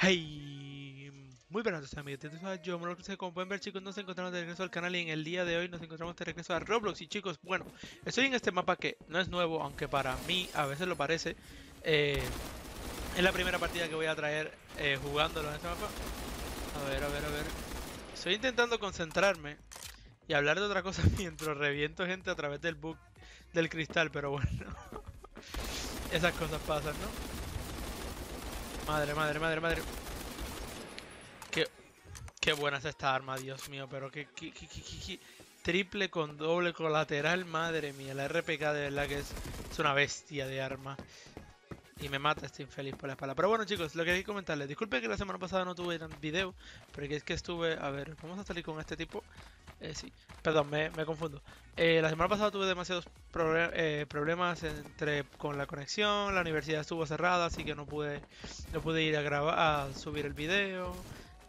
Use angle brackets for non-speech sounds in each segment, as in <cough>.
Hey, muy buenas amigos, yo como pueden ver chicos nos encontramos de regreso al canal y en el día de hoy nos encontramos de regreso a Roblox. Y chicos, bueno, estoy en este mapa que no es nuevo, aunque para mí a veces lo parece. Eh, Es la primera partida que voy a traer eh, jugándolo en este mapa. A ver, a ver, a ver. Estoy intentando concentrarme y hablar de otra cosa <laughs> mientras reviento gente a través del bug del cristal, pero bueno <laughs> Esas cosas pasan, ¿no? Madre, madre, madre, madre. Qué, qué buena es esta arma, Dios mío. Pero qué, triple con doble colateral, madre mía. La RPK de verdad que es, es una bestia de arma. Y me mata este infeliz por la espalda. Pero bueno chicos, lo que hay que comentarles. Disculpen que la semana pasada no tuve video. Pero es que estuve... A ver, vamos a salir con este tipo. Eh, sí, perdón, me, confundo. Eh, la semana pasada tuve demasiados eh, problemas entre con la conexión, la universidad estuvo cerrada, así que no pude, no pude ir a grabar, a subir el video.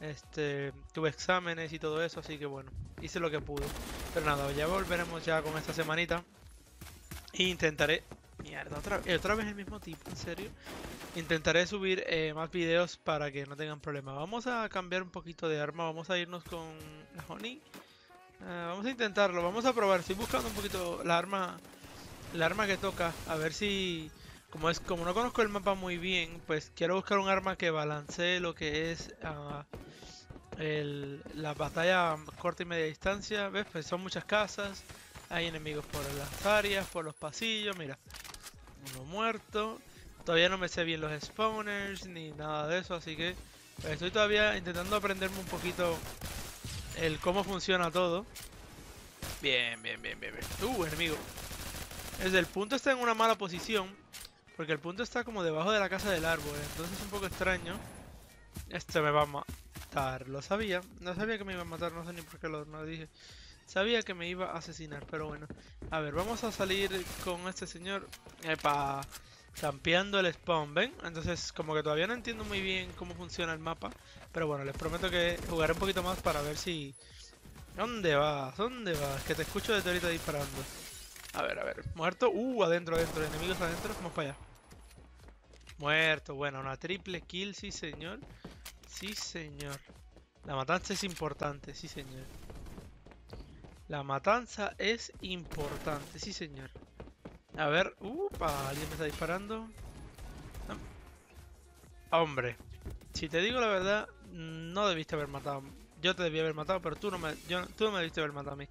Este, tuve exámenes y todo eso, así que bueno, hice lo que pude. Pero nada, ya volveremos ya con esta semanita. E intentaré... Mierda, otra, otra vez el mismo tipo, en serio. Intentaré subir más videos para que no tengan problemas. Vamos a cambiar un poquito de arma, vamos a irnos con la Honey. Eh, vamos a intentarlo, vamos a probar. Estoy buscando un poquito la arma, la arma que toca, a ver si, como es, como no conozco el mapa muy bien, pues quiero buscar un arma que balancee lo que es uh, el, la batalla corta y media distancia. ¿Ves? Pues son muchas casas, hay enemigos por las áreas, por los pasillos. Mira, uno muerto. Todavía no me sé bien los spawners ni nada de eso, así que pues, estoy todavía intentando aprenderme un poquito el cómo funciona todo. Bien, bien, bien, bien, bien. Uh, enemigo. Desde el punto está en una mala posición. Porque el punto está como debajo de la casa del árbol. Entonces es un poco extraño. Este me va a matar. Lo sabía. No sabía que me iba a matar. No sé ni por qué lo no dije. Sabía que me iba a asesinar. Pero bueno. A ver, vamos a salir con este señor. Epa. Campeando el spawn, ¿ven? Entonces como que todavía no entiendo muy bien cómo funciona el mapa Pero bueno, les prometo que jugaré un poquito más para ver si... ¿Dónde vas? ¿Dónde vas? Que te escucho desde ahorita disparando. A ver, a ver, muerto Uh, adentro, adentro, enemigos adentro Vamos para allá. Muerto, bueno, una triple kill, sí señor. Sí señor. La matanza es importante, sí señor. La matanza es importante, sí señor a ver, upa, alguien me está disparando. Hombre, si te digo la verdad, no debiste haber matado. Yo te debí haber matado, pero tú no me, tú no me debiste haber matado a mí.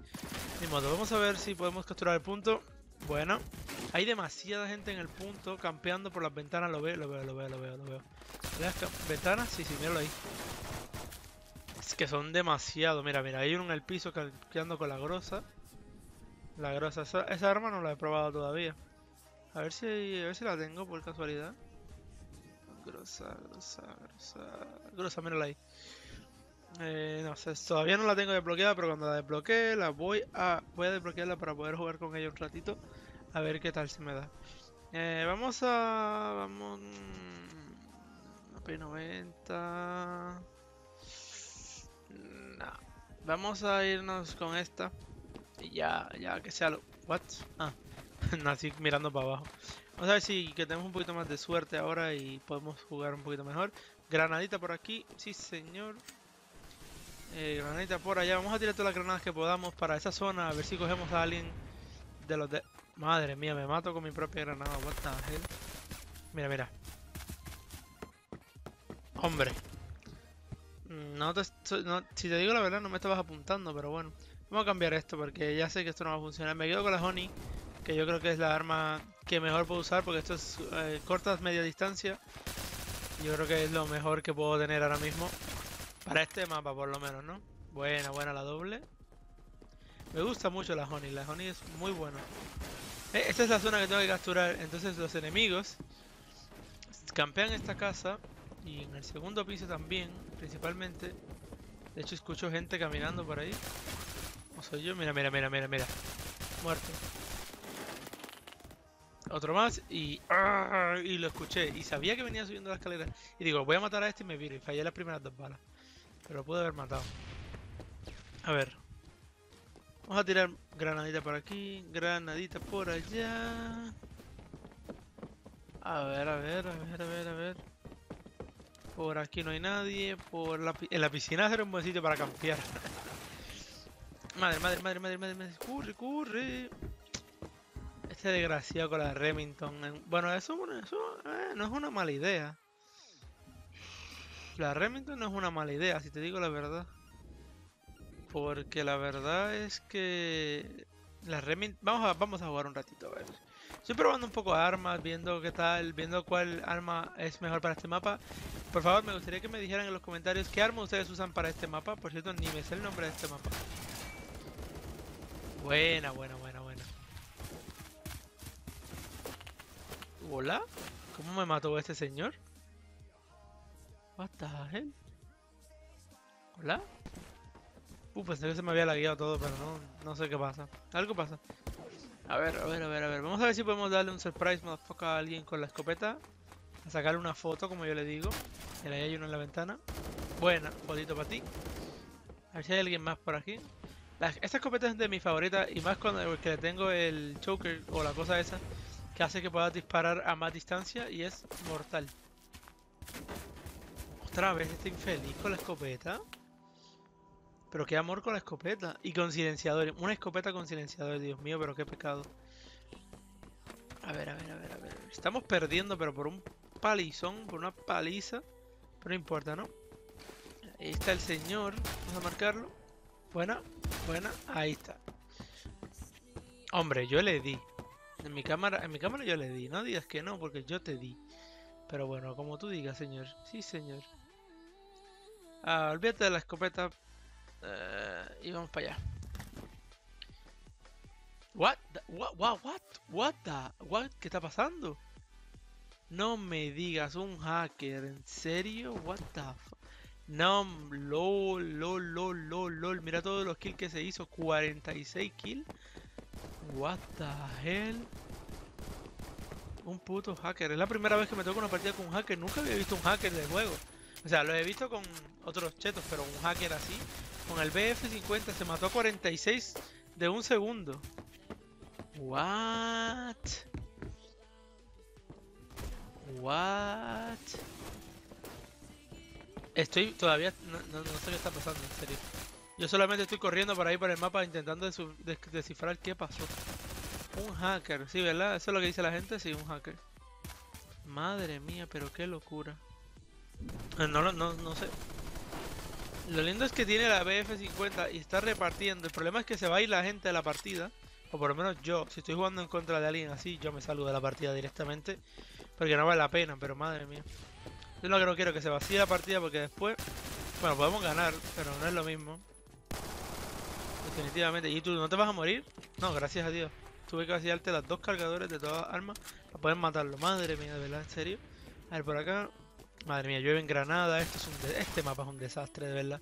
Ni modo, vamos a ver si podemos capturar el punto. Bueno, hay demasiada gente en el punto campeando por las ventanas. Lo veo, lo veo, lo veo, lo veo, lo veo. ¿Las ventanas? Sí, sí, míralo ahí. Es que son demasiado. Mira, mira, hay uno en el piso campeando con la grosa. La grosa, esa, arma no la he probado todavía. A ver si a ver si la tengo por casualidad. Grosa, grosa, grosa. Grosa, mírala ahí. Eh, no sé, todavía no la tengo desbloqueada, pero cuando la desbloquee la voy a voy a desbloquearla para poder jugar con ella un ratito. A ver qué tal se me da. Eh, vamos a... Vamos... P90... No. Vamos a irnos con esta. Ya, ya que sea lo... ¿What? Ah, <laughs> nací mirando para abajo. Vamos a ver si que tenemos un poquito más de suerte ahora y podemos jugar un poquito mejor. Granadita por aquí, sí señor. Eh, granadita por allá. Vamos a tirar todas las granadas que podamos para esa zona. A ver si cogemos a alguien de los de... Madre mía, me mato con mi propia granada. What the hell? Mira, mira. Hombre. No te, no, si te digo la verdad, no me estabas apuntando, pero bueno. Vamos a cambiar esto porque ya sé que esto no va a funcionar. Me quedo con la Honey, que yo creo que es la arma que mejor puedo usar porque esto es eh, cortas media distancia. Yo creo que es lo mejor que puedo tener ahora mismo. Para este mapa por lo menos, ¿no? Buena, buena la doble. Me gusta mucho la Honey, la Honey es muy buena. Eh, esta es la zona que tengo que capturar. Entonces los enemigos campean esta casa y en el segundo piso también, principalmente. De hecho escucho gente caminando por ahí soy yo? Mira, mira, mira, mira, mira. Muerto. Otro más y... ¡ah! Y lo escuché. Y sabía que venía subiendo la escalera. Y digo, voy a matar a este y me viro. Y fallé las primeras dos balas. Pero lo pude haber matado. A ver. Vamos a tirar granadita por aquí, granadita por allá. A ver, a ver, a ver, a ver, a ver. Por aquí no hay nadie. Por la, en la piscina será un buen sitio para campear. <laughs> madre, madre, madre, madre, madre, madre. Curre, curre. Este desgraciado con la Remington. Bueno, eso, eso eh, no es una mala idea. La Remington no es una mala idea, si te digo la verdad. Porque la verdad es que... La Remington... Vamos a, vamos a jugar un ratito, a ver. Estoy probando un poco armas, viendo qué tal, viendo cuál arma es mejor para este mapa. Por favor, me gustaría que me dijeran en los comentarios qué arma ustedes usan para este mapa. Por cierto, ni me sé el nombre de este mapa. Buena, buena, buena, buena. ¿Hola? ¿Cómo me mató este señor? What the hell? ¿Hola? Uh, pensé que se me había lagueado todo, pero no, no sé qué pasa. Algo pasa. A ver, a ver, a ver, a ver. Vamos a ver si podemos darle un surprise motherfucker a alguien con la escopeta. A sacarle una foto, como yo le digo. Mira, ahí hay uno en la ventana. Buena, fotito para ti. A ver si hay alguien más por aquí. Esta escopeta es de mi favorita y más cuando que le tengo el choker o la cosa esa que hace que pueda disparar a más distancia y es mortal. Otra vez este infeliz con la escopeta. Pero qué amor con la escopeta. Y con silenciador. Una escopeta con silenciador, Dios mío, pero qué pecado. A ver, a ver, a ver, a ver. Estamos perdiendo, pero por un palizón, por una paliza. Pero no importa, ¿no? Ahí está el señor. Vamos a marcarlo. Buena, buena. Ahí está. Hombre, yo le di. En mi cámara, en mi cámara yo le di. No digas que no, porque yo te di. Pero bueno, como tú digas, señor. Sí, señor. Ah, olvídate de la escopeta, Uh, y vamos para allá. What? what? What? What? What? The? ¿Qué está pasando? No me digas un hacker, ¿en serio? What the No, lol, lol, lol, lol, lol. Mira todos los kills que se hizo. 46 kills. What the hell? Un puto hacker. Es la primera vez que me toco una partida con un hacker. Nunca había visto un hacker de juego. O sea, lo he visto con otros chetos, pero un hacker así con el BF-50 se mató a 46 de un segundo. What? What? Estoy todavía no, sé qué está pasando, en serio. Yo solamente estoy corriendo por ahí por el mapa intentando descifrar qué pasó. Un hacker, sí, ¿verdad? Eso es lo que dice la gente, sí, un hacker. Madre mía, pero qué locura. No, no, no, no sé. Lo lindo es que tiene la BF50 y está repartiendo. El problema es que se va a ir la gente de la partida. O por lo menos yo, si estoy jugando en contra de alguien así, yo me salgo de la partida directamente. Porque no vale la pena, pero madre mía. Yo lo que no quiero que se vacíe la partida porque después... Bueno, podemos ganar, pero no es lo mismo. Definitivamente. ¿Y tú no te vas a morir? No, gracias a Dios. Tuve que vaciarte las dos cargadores de todas armas para poder matarlo. Madre mía, de verdad, en serio. A ver, por acá Madre mía, llueve en Granada. Esto es un este mapa es un desastre, de verdad.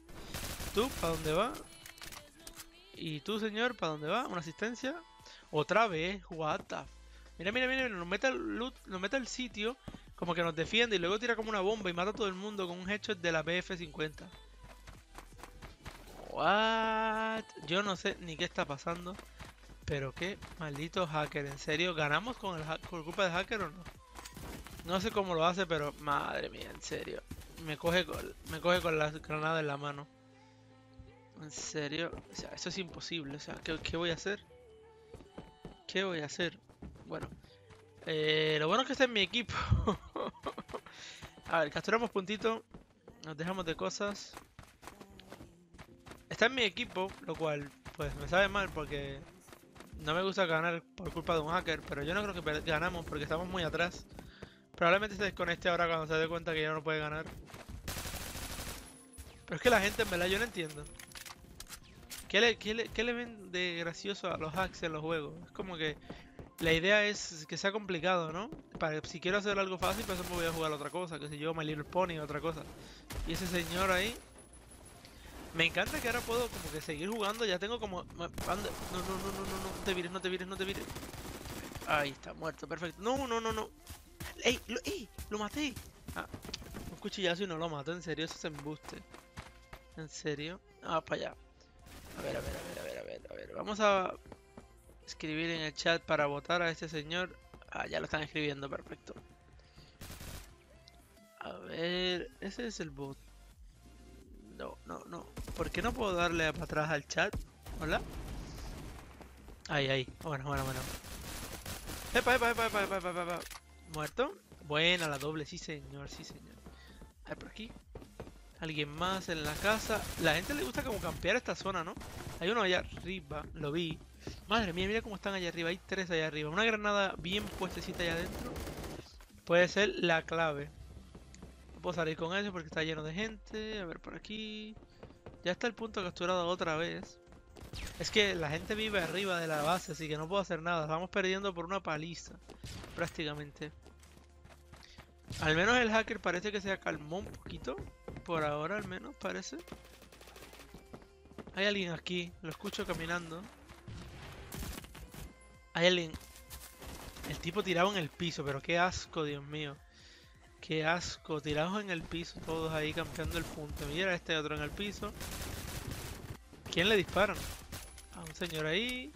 ¿Tú para dónde va? ¿Y tú, señor, para dónde va? ¿Una asistencia? Otra vez, what Mira, mira, mira, nos mete el loot, nos mete el sitio como que nos defiende y luego tira como una bomba y mata a todo el mundo con un headshot de la BF-50. What? Yo no sé ni qué está pasando, pero qué maldito hacker, en serio, ¿ganamos con el culpa del hacker o no? No sé cómo lo hace, pero madre mía, en serio. Me coge con, me coge con la granada en la mano. En serio, o sea, eso es imposible. O sea, ¿qué, voy a hacer? ¿Qué voy a hacer? Bueno, eh, lo bueno es que está en mi equipo. <laughs> a ver, capturamos puntito. Nos dejamos de cosas. Está en mi equipo, lo cual, pues me sabe mal porque no me gusta ganar por culpa de un hacker. Pero yo no creo que ganamos porque estamos muy atrás. Probablemente se desconecte ahora cuando se dé cuenta que ya no puede ganar. Pero es que la gente, en verdad, yo no entiendo. ¿Qué le, ven de gracioso a los hacks en los juegos? Es como que la idea es que sea complicado, ¿no? Para, si quiero hacer algo fácil, pues me voy a jugar otra cosa, que si yo, My Little Pony, otra cosa. Y ese señor ahí... Me encanta que ahora puedo como que seguir jugando, ya tengo como... No, no, no, no, no, no te vires, no te vires, no te vires. Ahí está, muerto, perfecto. No, no, no, no. ¡Ey! ¡Lo, ey, lo maté! Ah, un cuchillazo y no lo mato, en serio, eso me embuste. ¿En serio? Ah, para allá. A ver, a ver, a ver, a ver, a ver, a ver. vamos a escribir en el chat para votar a este señor. Ah, ya lo están escribiendo, perfecto. A ver, ese es el bot. No, no, no. ¿Por qué no puedo darle para atrás al chat? Hola. Ahí, ahí. Bueno, bueno, bueno. Epa, epa, epa, epa, epa. ¿Muerto? Buena la doble, sí señor, sí señor. A ver, por aquí. Alguien más en la casa. La gente le gusta como campear esta zona, ¿no? Hay uno allá arriba, lo vi. Madre mía, mira cómo están allá arriba. Hay tres allá arriba. Una granada bien puestecita allá adentro. Puede ser la clave. No puedo salir con eso porque está lleno de gente. A ver por aquí. Ya está el punto capturado otra vez. Es que la gente vive arriba de la base, así que no puedo hacer nada. Vamos perdiendo por una paliza. Prácticamente. Al menos el hacker parece que se acalmó un poquito. Por ahora al menos parece. Hay alguien aquí. Lo escucho caminando. Hay alguien... El tipo tirado en el piso, pero qué asco, Dios mío. Qué asco, tirados en el piso, todos ahí campeando el punto. Mira este otro en el piso. ¿Quién le disparan? A un señor ahí.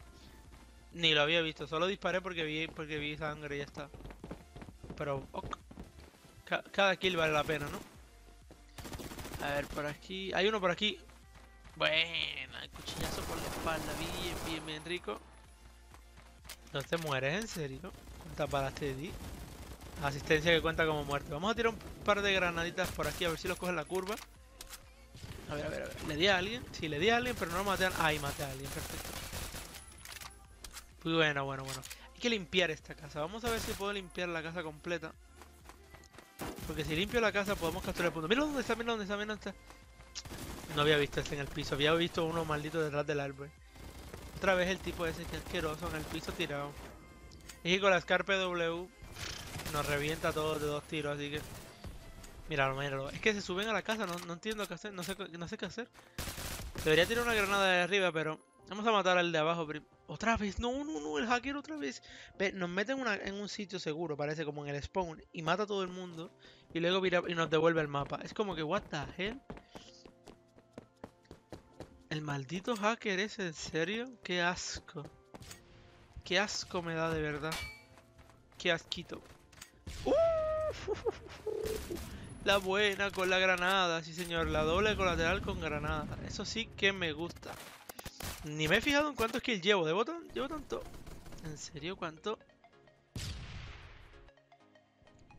Ni lo había visto, solo disparé porque vi, porque vi sangre y ya está. Pero, cada kill vale la pena, ¿no? A ver, por aquí. Hay uno por aquí. Buena, cuchillazo por la espalda. Bien, bien, bien rico. No te mueres, ¿en serio? ¿Cuántas balas te? Asistencia que cuenta como muerte. Vamos a tirar un par de granaditas por aquí a ver si los coge la curva. A ver, a ver, a ver. ¿Le di a alguien? Sí, le di a alguien, pero no lo maté a... Ahí maté a alguien, perfecto. Muy bueno, bueno, bueno. Hay que limpiar esta casa. Vamos a ver si puedo limpiar la casa completa. Porque si limpio la casa podemos capturar el punto. Mira dónde está, mira dónde está, mira dónde está. No había visto este en el piso, había visto uno maldito detrás del árbol. Otra vez el tipo ese que asqueroso en el piso tirado. Y con la escarpe W nos revienta todos de dos tiros, así que... Míralo, míralo. Es que se suben a la casa, no, entiendo qué hacer, no sé, no sé qué hacer. Debería tirar una granada de arriba, pero... Vamos a matar al de abajo Otra vez, no, no, no, el hacker otra vez. Ve, nos mete en, en un sitio seguro, parece como en el spawn, y mata a todo el mundo, y luego mira, y nos devuelve el mapa. Es como que, what the hell? El maldito hacker ese, ¿en serio? Qué asco. Qué asco me da de verdad. Qué asquito. <laughs> La buena con la granada, sí señor. La doble colateral con granada. Eso sí que me gusta. Ni me he fijado en cuántos kills llevo. ¿Debo ¿Llevo tanto? ¿En serio cuánto?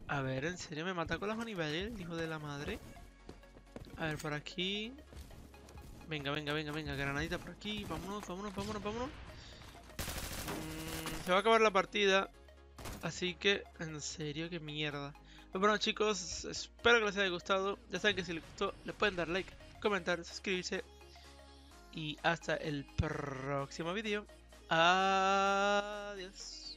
A ver, ¿en serio me mata con las el hijo de la madre? A ver, por aquí... Venga, venga, venga, venga, granadita por aquí. Vámonos, vámonos, vámonos, vámonos. Mm, se va a acabar la partida. Así que, en serio, qué mierda. Pero bueno chicos, espero que les haya gustado. Ya saben que si les gustó, le pueden dar like, comentar, suscribirse. Y hasta el próximo video. Adiós.